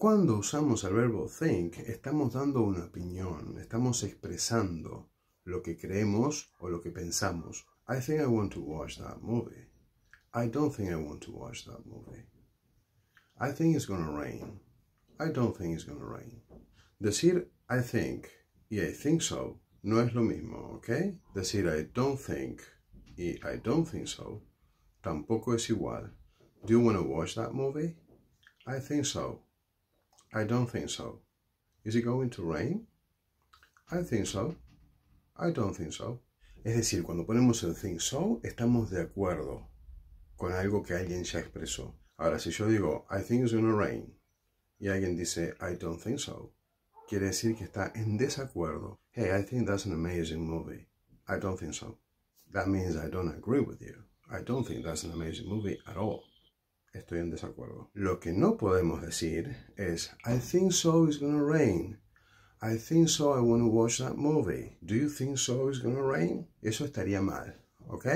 Cuando usamos el verbo think, estamos dando una opinión, estamos expresando lo que creemos o lo que pensamos. I think I want to watch that movie. I don't think I want to watch that movie. I think it's gonna rain. I don't think it's gonna rain. Decir I think y I think so no es lo mismo, ¿ok? Decir I don't think y I don't think so tampoco es igual. Do you want to watch that movie? I think so. I don't think so. Is it going to rain? I think so. I don't think so. Es decir, cuando ponemos el think so, estamos de acuerdo con algo que alguien ya expresó. Ahora, si yo digo, I think it's gonna rain, y alguien dice, I don't think so, quiere decir que está en desacuerdo. Hey, I think that's an amazing movie. I don't think so. That means I don't agree with you. I don't think that's an amazing movie at all. Estoy en desacuerdo. Lo que no podemos decir es, I think so it's gonna rain. I think so I want to watch that movie. Do you think so it's gonna rain? Eso estaría mal, ¿ok?